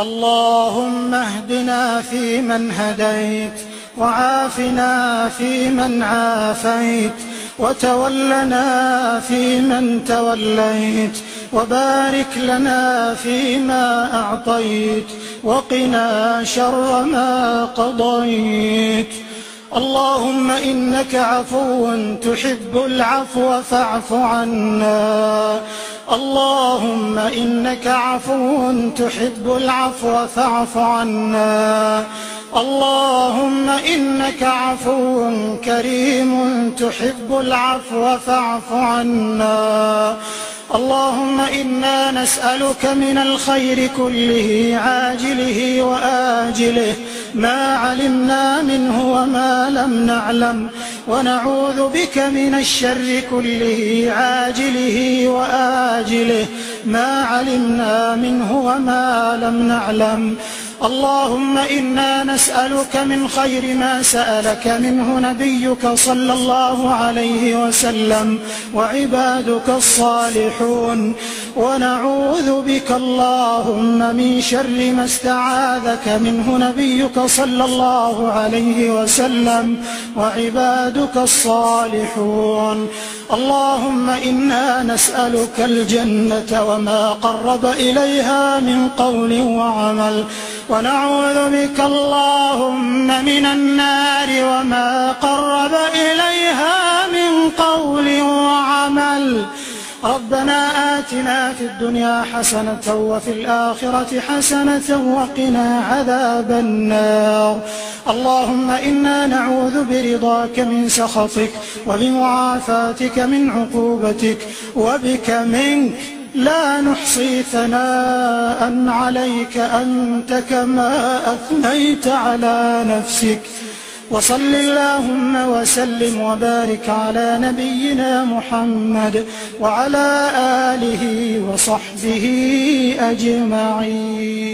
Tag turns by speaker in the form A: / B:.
A: اللهم اهدنا فيمن هديت وعافنا فيمن عافيت وتولنا فيمن توليت وبارك لنا فيما أعطيت وقنا شر ما قضيت اللهم إنك عفو تحب العفو فاعف عنا اللهم إنك عفو تحب العفو فاعف عنا. اللهم إنك عفو كريم تحب العفو فاعف عنا. اللهم إنا نسألك من الخير كله عاجله وآجله. ما علمنا منه وما لم نعلم. ونعوذ بك من الشر كله عاجله وآجله. ما علمنا منه وما لم نعلم. اللهم إنا نسألك من خير ما سألك منه نبيك صلى الله عليه وسلم وعبادك الصالحون ونعوذ بك اللهم من شر ما استعاذك منه نبيك صلى الله عليه وسلم وعبادك الصالحون اللهم إنا نسألك الجنة وما قرب إليها من قول وعمل ونعوذ بك اللهم من النار وما قرب إليها من قول وعمل. ربنا آتنا في الدنيا حسنة وفي الآخرة حسنة وقنا عذاب النار. اللهم إنا نعوذ برضاك من سخطك وبمعافاتك من عقوبتك وبك منك. لا نحصي ثناء عليك أنت كما أثنيت على نفسك. وصل اللهم وسلم وبارك على نبينا محمد وعلى آله وصحبه أجمعين.